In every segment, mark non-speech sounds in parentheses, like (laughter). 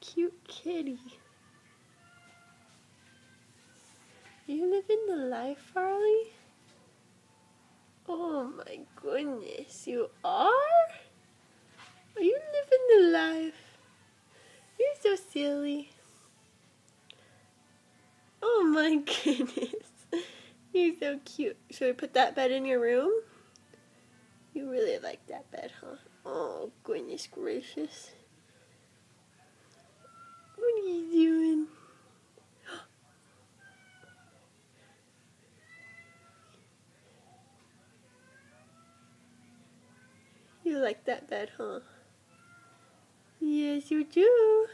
cute kitty. You living the life, Farley? Oh my goodness, you are? Are you living the life? You're so silly. Oh my (laughs) goodness. You're so cute. Should we put that bed in your room? You really like that bed, huh? Oh, goodness gracious. What are you doing? Like that bed, huh? Yes, you do.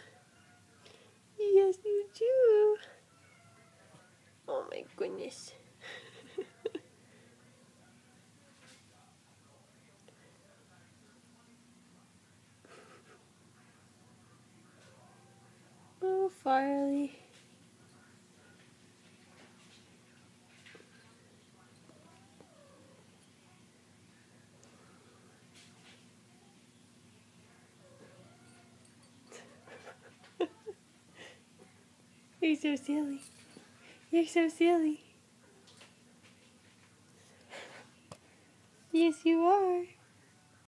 Yes, you do. Oh my goodness. (laughs) oh, Farley. You're so silly. You're so silly. Yes, you are.